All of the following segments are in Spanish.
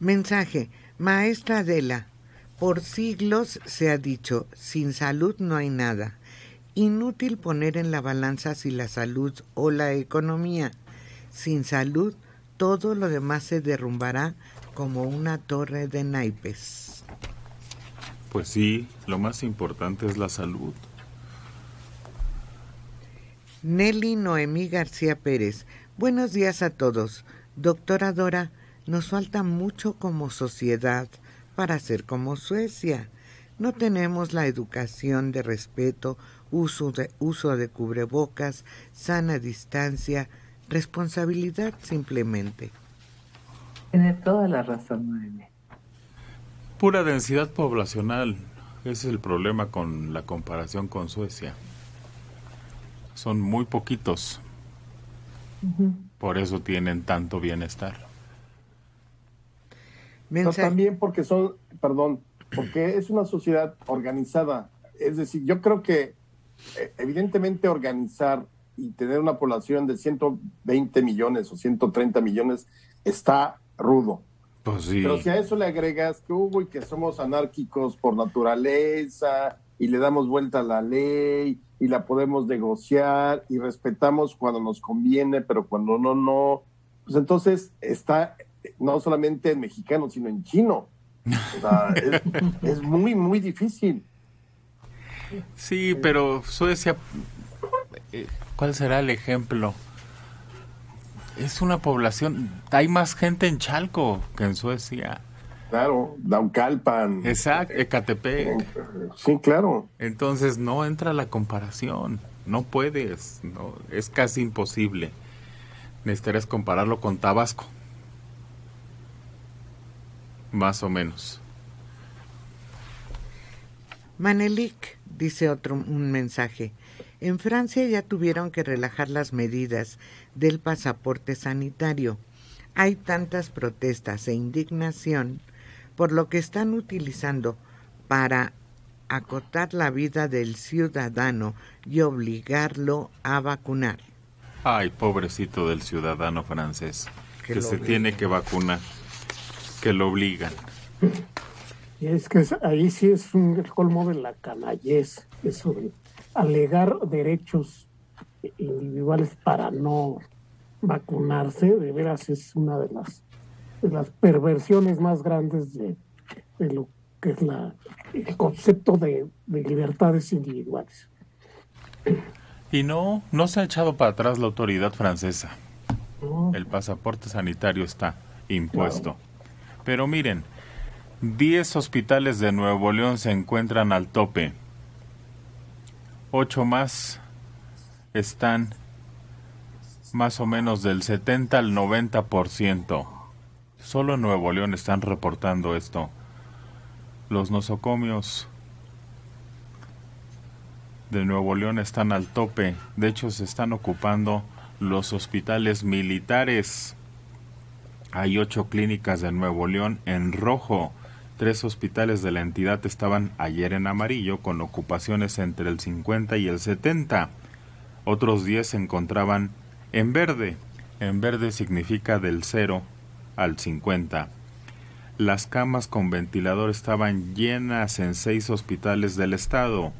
Mensaje. Maestra Adela, por siglos se ha dicho, sin salud no hay nada. Inútil poner en la balanza si la salud o la economía. Sin salud, todo lo demás se derrumbará como una torre de naipes. Pues sí, lo más importante es la salud. Nelly Noemí García Pérez. Buenos días a todos. Doctora Dora, nos falta mucho como sociedad para ser como Suecia. No tenemos la educación de respeto, uso de, uso de cubrebocas, sana distancia, responsabilidad simplemente. Tiene toda la razón, Noemi. Pura densidad poblacional. Ese es el problema con la comparación con Suecia. Son muy poquitos. Por eso tienen tanto bienestar. También porque son, perdón, porque es una sociedad organizada. Es decir, yo creo que eh, evidentemente organizar y tener una población de 120 millones o 130 millones está rudo. Pues Pero si a eso le agregas que hubo y que somos anárquicos por naturaleza y le damos vuelta a la ley y la podemos negociar y respetamos cuando nos conviene, pero cuando no, no, pues entonces está no solamente en mexicano, sino en chino. es, muy, muy difícil. Sí, pero Suecia, eh, ¿cuál será el ejemplo? Es una población, hay más gente en Chalco que en Suecia. Claro, Daucalpan. Exacto, Ecatepec. Sí, claro. Entonces no entra la comparación, no puedes, no, es casi imposible. Necesitarías compararlo con Tabasco. Más o menos. Manelik, dice otro un mensaje. En Francia ya tuvieron que relajar las medidas del pasaporte sanitario. Hay tantas protestas e indignación por lo que están utilizando para acotar la vida del ciudadano y obligarlo a vacunar. Ay, pobrecito del ciudadano francés, que, se tiene que vacunar, que lo obligan. Y es que ahí sí es un, el colmo de la canallez, eso de alegar derechos individuales para no vacunarse, de veras es una de las, de las perversiones más grandes de, lo que es la, el concepto de, libertades individuales. Y no, no se ha echado para atrás la autoridad francesa. El pasaporte sanitario está impuesto. Pero miren, 10 hospitales de Nuevo León se encuentran al tope. Ocho más están más o menos del 70 al 90%. Solo en Nuevo León están reportando esto. Los nosocomios de Nuevo León están al tope. De hecho, se están ocupando los hospitales militares. Hay ocho clínicas de Nuevo León en rojo. Tres hospitales de la entidad estaban ayer en amarillo con ocupaciones entre el 50 y el 70. Otros 10 se encontraban en verde. En verde significa del 0 al 50. Las camas con ventilador estaban llenas en seis hospitales del estado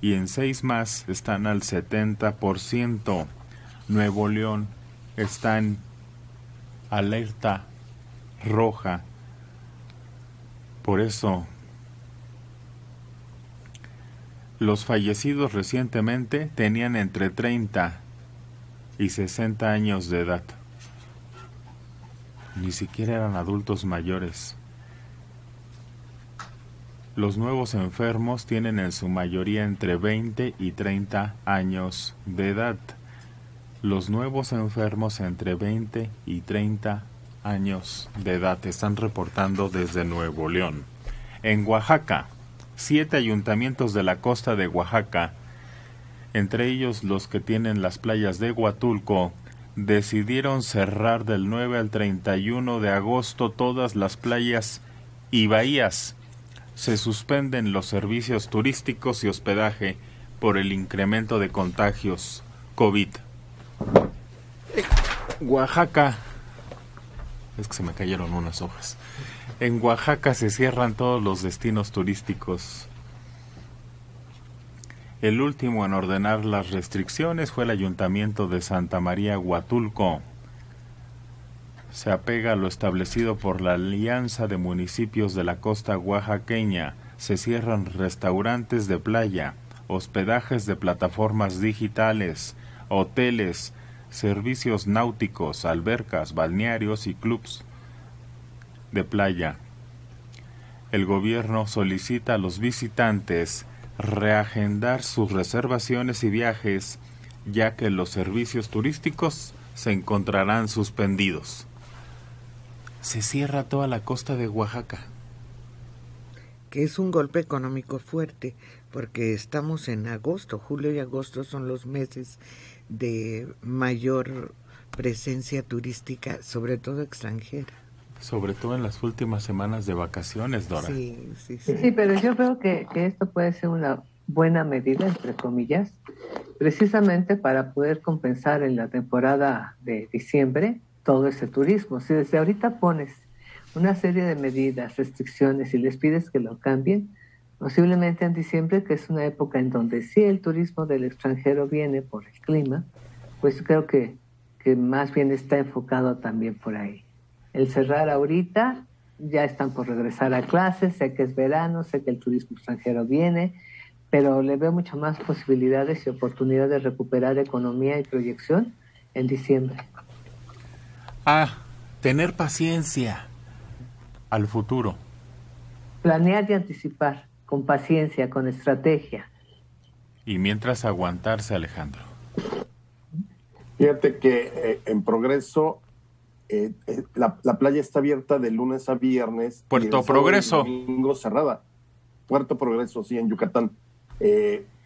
y en seis más están al 70%. Nuevo León está en alerta roja por eso, los fallecidos recientemente tenían entre 30 y 60 años de edad. Ni siquiera eran adultos mayores. Los nuevos enfermos tienen en su mayoría entre 20 y 30 años de edad. Los nuevos enfermos entre 20 y 30 años de edad están reportando desde Nuevo León. En Oaxaca, siete ayuntamientos de la costa de Oaxaca, entre ellos los que tienen las playas de Huatulco, decidieron cerrar del 9 al 31 de agosto todas las playas y bahías. Se suspenden los servicios turísticos y hospedaje por el incremento de contagios COVID. Oaxaca Es que se me cayeron unas hojas. En Oaxaca se cierran todos los destinos turísticos. El último en ordenar las restricciones fue el Ayuntamiento de Santa María Huatulco. Se apega a lo establecido por la Alianza de Municipios de la Costa Oaxaqueña. Se cierran restaurantes de playa, hospedajes de plataformas digitales, hoteles, servicios náuticos, albercas, balnearios y clubs de playa. El gobierno solicita a los visitantes reagendar sus reservaciones y viajes, ya que los servicios turísticos se encontrarán suspendidos. Se cierra toda la costa de Oaxaca. Que es un golpe económico fuerte, porque estamos en agosto, julio y agosto son los meses de mayor presencia turística, sobre todo extranjera. Sobre todo en las últimas semanas de vacaciones, Dora. Sí, sí, sí. sí pero yo creo que, que esto puede ser una buena medida, entre comillas, precisamente para poder compensar en la temporada de diciembre todo ese turismo. Si desde ahorita pones una serie de medidas, restricciones y les pides que lo cambien, posiblemente en diciembre, que es una época en donde sí el turismo del extranjero viene por el clima, pues creo que, que más bien está enfocado también por ahí. El cerrar ahorita, ya están por regresar a clases, sé que es verano, sé que el turismo extranjero viene, pero le veo muchas más posibilidades y oportunidades de recuperar economía y proyección en diciembre. Ah, tener paciencia al futuro. Planear y anticipar con paciencia, con estrategia. Y mientras aguantarse, Alejandro. Fíjate que eh, en progreso eh, eh, la, playa está abierta de lunes a viernes. Puerto Progreso. domingo cerrada. Puerto Progreso, sí, en Yucatán.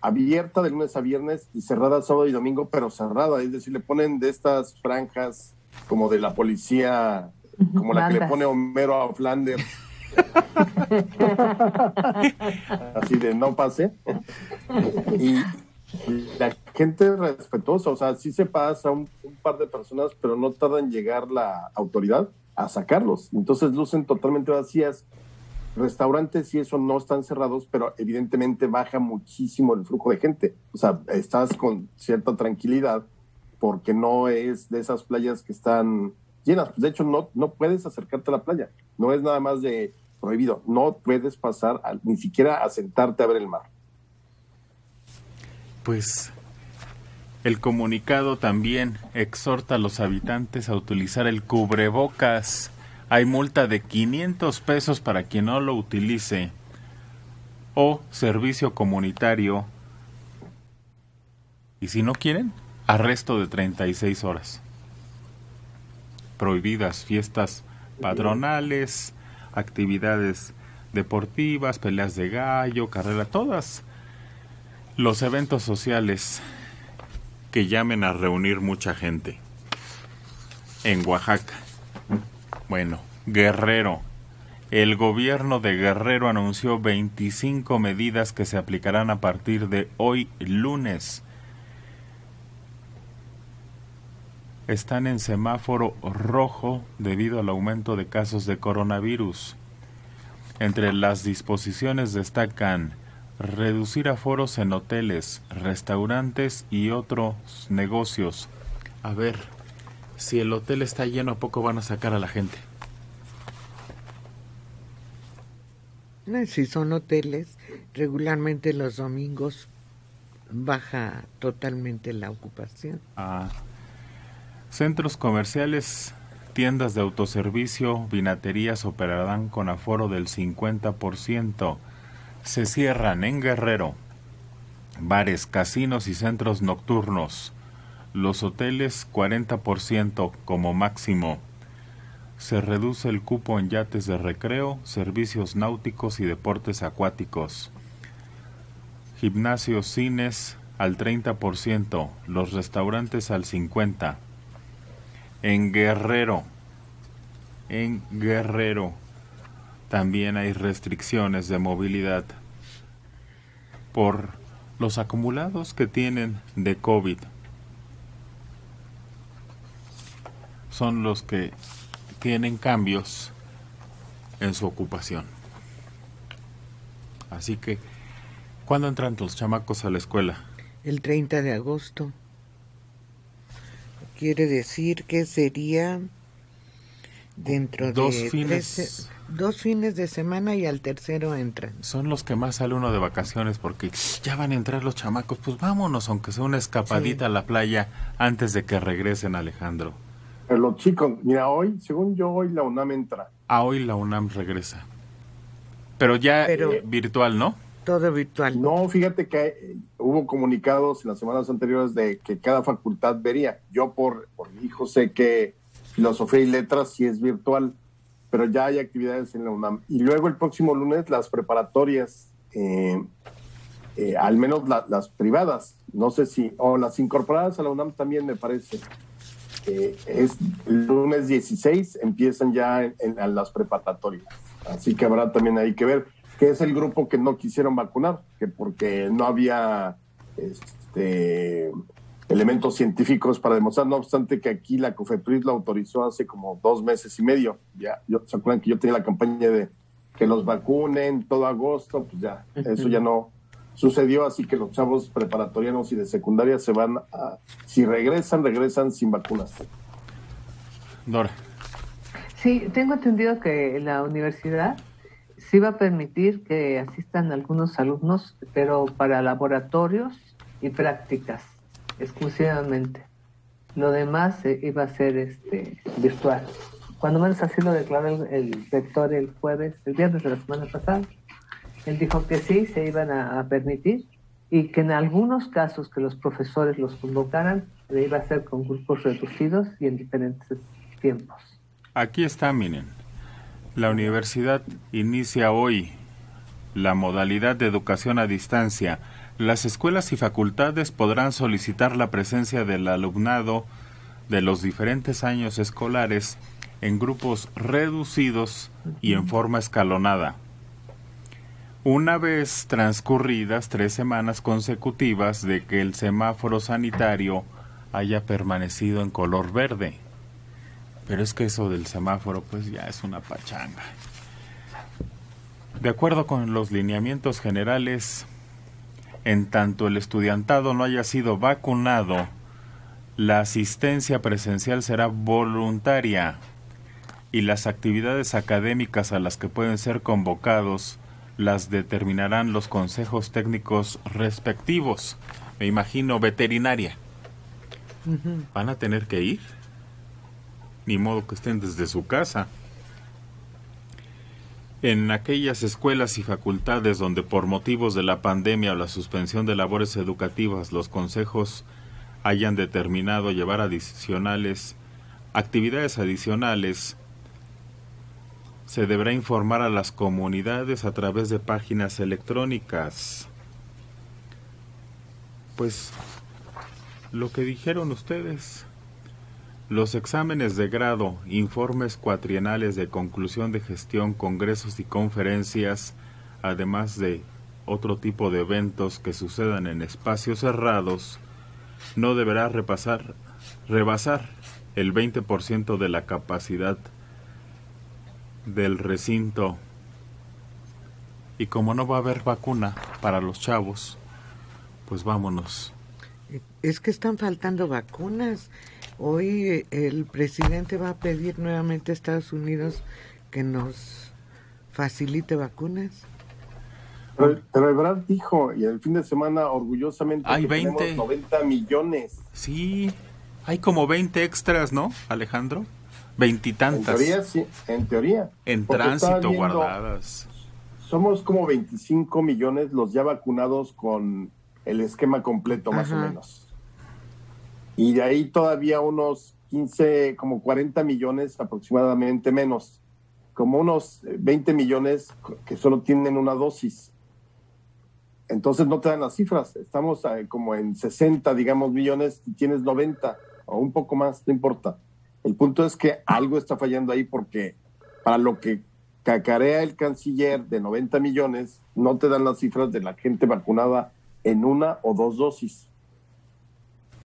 abierta de lunes a viernes y cerrada sábado y domingo, pero cerrada. Es decir, le ponen de estas franjas como de la policía, como la que le pone Homero a Flanders Así de no pase. Y la gente respetuosa, o sea, sí se pasa un, par de personas, pero no tarda en llegar la autoridad a sacarlos. Entonces lucen totalmente vacías. Restaurantes y eso no están cerrados, pero evidentemente baja muchísimo el flujo de gente. O sea, estás con cierta tranquilidad porque no es de esas playas que están llenas. De hecho, no, no puedes acercarte a la playa. No es nada más de prohibido. No puedes pasar ni siquiera a sentarte a ver el mar. Pues el comunicado también exhorta a los habitantes a utilizar el cubrebocas. Hay multa de 500 pesos para quien no lo utilice o servicio comunitario. Y si no quieren, arresto de 36 horas. Prohibidas fiestas patronales, actividades deportivas, peleas de gallo, carrera, todas los eventos sociales que llamen a reunir mucha gente. En Oaxaca. Bueno, Guerrero. El gobierno de Guerrero anunció 25 medidas que se aplicarán a partir de hoy lunes. Están en semáforo rojo debido al aumento de casos de coronavirus. Entre las disposiciones destacan reducir aforos en hoteles, restaurantes y otros negocios. A ver, si el hotel está lleno, ¿a poco van a sacar a la gente? Si son hoteles, regularmente los domingos baja totalmente la ocupación. Ah, Centros comerciales, tiendas de autoservicio, vinaterías operarán con aforo del 50%. Se cierran en Guerrero. Bares, casinos y centros nocturnos. Los hoteles 40% como máximo. Se reduce el cupo en yates de recreo, servicios náuticos y deportes acuáticos. Gimnasios, cines al 30%, los restaurantes al 50%. En Guerrero, en Guerrero, también hay restricciones de movilidad por los acumulados que tienen de COVID. Son los que tienen cambios en su ocupación. Así que, ¿cuándo entran tus chamacos a la escuela? El 30 de agosto. Quiere decir que sería dentro dos de fines dos fines de semana y al tercero entran. Son los que más sale uno de vacaciones porque ya van a entrar los chamacos, pues vámonos, aunque sea una escapadita a la playa antes de que regresen, Alejandro. Pero los chicos, mira, hoy, según yo, hoy la UNAM entra. Ah, hoy la UNAM regresa. Pero ya eh, virtual, ¿no? Todo virtual. No, fíjate que eh, hubo comunicados en las semanas anteriores de que cada facultad vería. Yo por, por mi hijo sé que filosofía y letras sí es virtual pero ya hay actividades en la UNAM. Y luego el próximo lunes las preparatorias, eh, eh, al menos las privadas, no sé si, o las incorporadas a la UNAM también me parece. Eh, es lunes 16 empiezan ya las preparatorias. Así que habrá también ahí que ver que es el grupo que no quisieron vacunar, que porque no había este elementos científicos para demostrar, no obstante que aquí la COFEPRIS lo autorizó hace como dos meses y medio. Ya, ¿Se acuerdan que yo tenía la campaña de que los vacunen todo agosto? Pues ya, eso ya no sucedió, así que los chavos preparatorianos y de secundaria se van a, si regresan, regresan sin vacunas. Dora. Sí, tengo entendido que la universidad sí va a permitir que asistan algunos alumnos, pero para laboratorios y prácticas exclusivamente. Lo demás eh, iba a ser este virtual. Cuando menos así lo declaró el, rector el jueves, el viernes de la semana pasada. Él dijo que sí, se iban a, permitir y que en algunos casos que los profesores los convocaran, le iba a ser con grupos reducidos y en diferentes tiempos. Aquí está, miren. La universidad inicia hoy la modalidad de educación a distancia las escuelas y facultades podrán solicitar la presencia del alumnado de los diferentes años escolares en grupos reducidos y en forma escalonada. Una vez transcurridas tres semanas consecutivas de que el semáforo sanitario haya permanecido en color verde. Pero es que eso del semáforo pues ya es una pachanga. De acuerdo con los lineamientos generales, en tanto el estudiantado no haya sido vacunado, la asistencia presencial será voluntaria y las actividades académicas a las que pueden ser convocados las determinarán los consejos técnicos respectivos. Me imagino veterinaria. ¿Van a tener que ir? Ni modo que estén desde su casa en aquellas escuelas y facultades donde por motivos de la pandemia o la suspensión de labores educativas los consejos hayan determinado llevar adicionales actividades adicionales se deberá informar a las comunidades a través de páginas electrónicas. Pues lo que dijeron ustedes los exámenes de grado, informes cuatrienales de conclusión de gestión, congresos y conferencias, además de otro tipo de eventos que sucedan en espacios cerrados, no deberá repasar, rebasar el 20% de la capacidad del recinto. Y como no va a haber vacuna para los chavos, pues vámonos. Es que están faltando vacunas. Hoy eh, el presidente va a pedir nuevamente a Estados Unidos que nos facilite vacunas. Pero, Ebrard dijo, y el fin de semana orgullosamente hay 20. 90 millones. Sí, hay como 20 extras, ¿no, Alejandro? Veintitantas. En teoría, sí, en teoría. En tránsito guardadas. Somos como 25 millones los ya vacunados con el esquema completo, más o menos y de ahí todavía unos 15, como 40 millones aproximadamente menos, como unos 20 millones que solo tienen una dosis. Entonces no te dan las cifras, estamos eh, como en 60, digamos, millones y tienes 90 o un poco más, no importa. El punto es que algo está fallando ahí porque para lo que cacarea el canciller de 90 millones, no te dan las cifras de la gente vacunada en una o dos dosis.